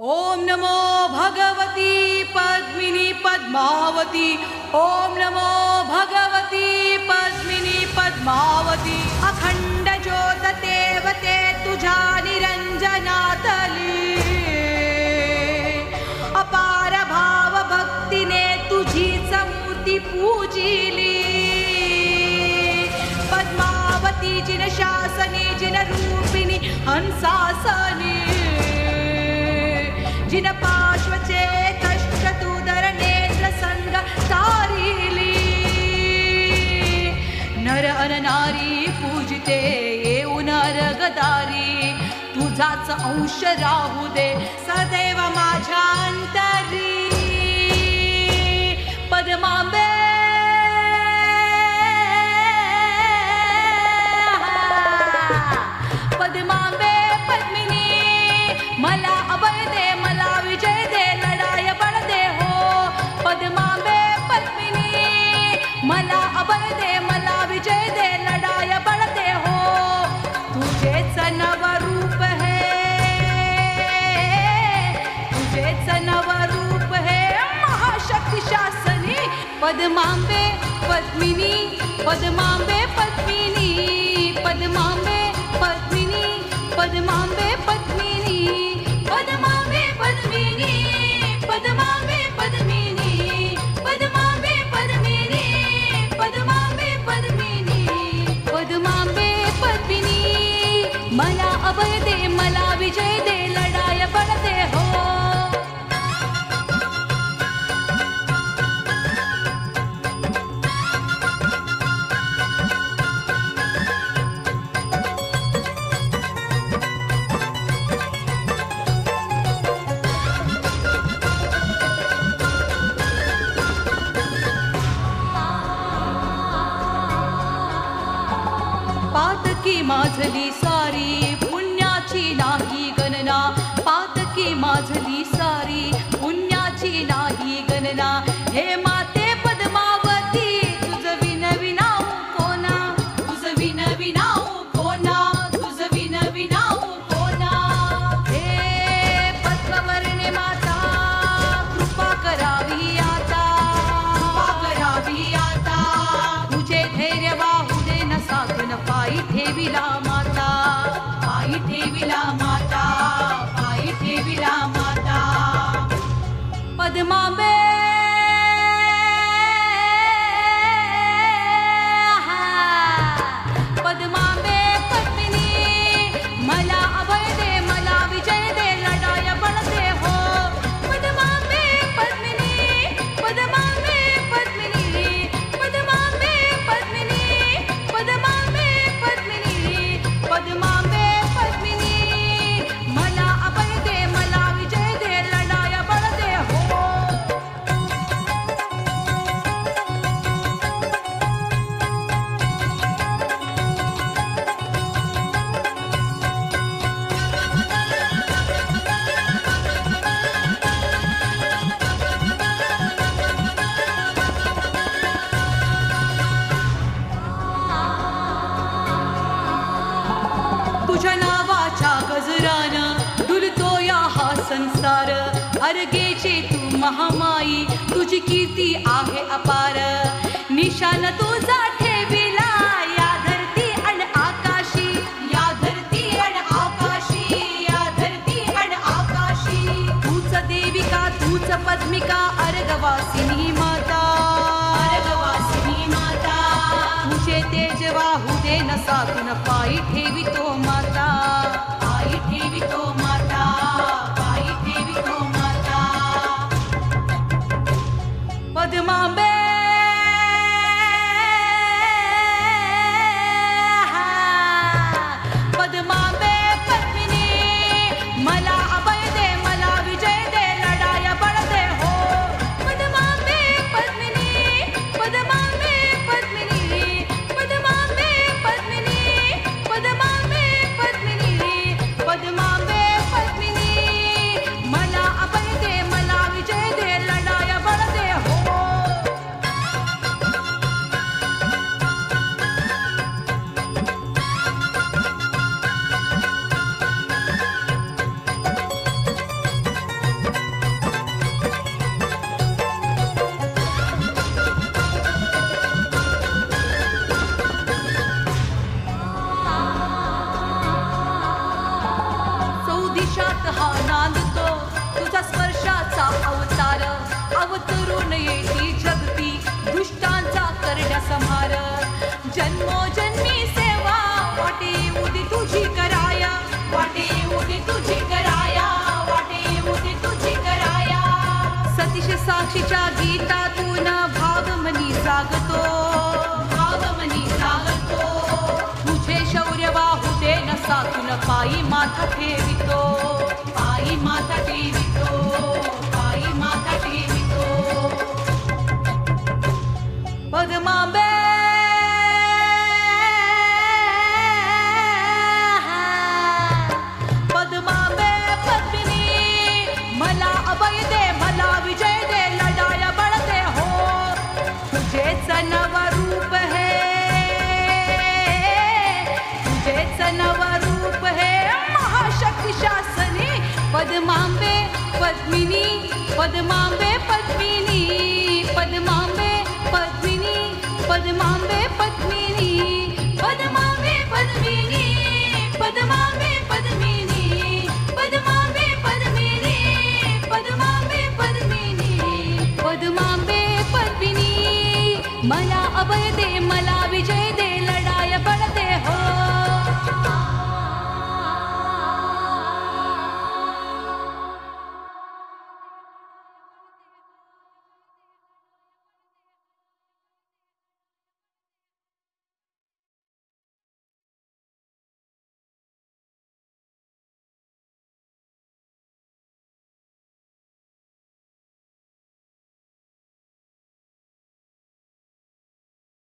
ॐ नमो भगवती पद्मिनी पद्मावती। ॐ नमो भगवती पद्मिनी पद्मावती। अखंड ज्योत देवते तुझा निरंजनातली। अपार भाव भक्तीने तुझी समूर्ती पूजिली। पद्मावती जिन शासनी जिन रूपिणी हंसासनी। जिन पार्श्वचे कष्ट तुदर नेत्र संग तारिली नर अन नारी पूजिते येऊन रगदारी तुझाच अंश राहू दे सदैव माझ्या अंतरी अभय दे मला विजय दे लढाय बळते हो. तुझेच नव रूप हे. तुझेच नव रूप हे. महाशक्ती शासनी पद्मांबे पद्मिनी पद्मांबे पद्मिनी पद्मांबे पद्मिनी पद्मांबे पद्मिनी. माझली सारी पुण्याची नाही गणना. पातकी माझली baby love. अर्गेची तू महामाई तुझी कीर्ती आहे अपार. निशान तुझा ठेविला या धरती अन आकाशी. या धरती अन आकाशी या धरती अन आकाशी. तूच देविका तूच पद्मिका अर्गवासिनी माता. अर्गवासिनी माता. तुझे तेज वाहू दे न साधून पायी ठेवितो माता पायी गीतातून भागमनी जागतो. भागमनी जागतो. तुझे शौर्य बाहुते नसा तुला पायी माथा ठेवितो. पायी माथा ठेवितो. पद्मांबे पद्मिनी पद्मांबे पद्मिनी पद्मांबे पद्मिनी पद्मांबे पद्मिनी.